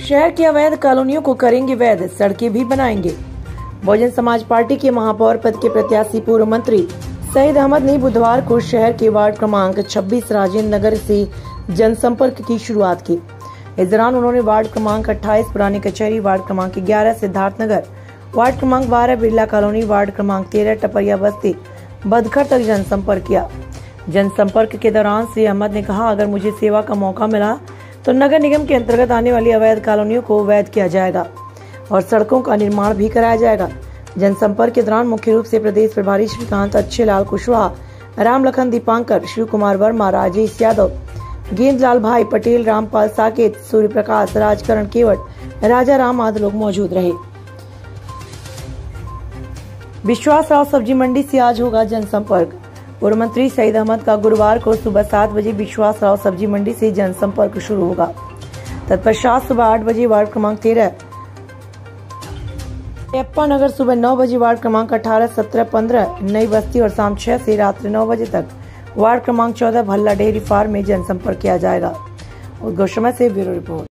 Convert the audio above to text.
शहर की अवैध कॉलोनियों को करेंगे वैध, सड़कें भी बनाएँगे। बहुजन समाज पार्टी के महापौर पद के प्रत्याशी पूर्व मंत्री सईद अहमद ने बुधवार को शहर के वार्ड क्रमांक 26 राजेंद्र नगर से जनसंपर्क की शुरुआत की। इस दौरान उन्होंने वार्ड क्रमांक 28 पुरानी कचहरी वार्ड क्रमांक 11 सिद्धार्थ नगर वार्ड क्रमांक 12 बिरला कॉलोनी, वार्ड क्रमांक 13 टपरिया बस्ती बदखर तक जनसंपर्क किया। जनसंपर्क के दौरान श्री अहमद ने कहा, अगर मुझे सेवा का मौका मिला तो नगर निगम के अंतर्गत आने वाली अवैध कॉलोनियों को वैध किया जाएगा और सड़कों का निर्माण भी कराया जाएगा। जनसंपर्क के दौरान मुख्य रूप से प्रदेश प्रभारी श्रीकांत अच्छे लाल कुशवाहा, राम लखन दीपांकर शिव कुमार वर्मा, राजेश यादव, गेंदलाल भाई पटेल, रामपाल साकेत सूर्य प्रकाश राजकरण केवट राजा राम आदि लोग मौजूद रहे। विश्वास राव सब्ज़ी मंडी से आज होगा जनसंपर्क। पूर्व मंत्री सईद अहमद का गुरुवार को सुबह सात बजे विश्वास राव सब्ज़ी मंडी से जनसंपर्क शुरू होगा। तत्पश्चात सुबह आठ बजे वार्ड क्रमांक तेरह। यप्पा नगर सुबह नौ बजे वार्ड क्रमांक अठारह, सत्रह, पंद्रह, नई बस्ती और शाम छह से रात्रि नौ बजे तक वार्ड क्रमांक चौदह, भल्ला डेयरी फार्म में जनसंपर्क किया जाएगा। गौशमा से ब्यूरो रिपोर्ट।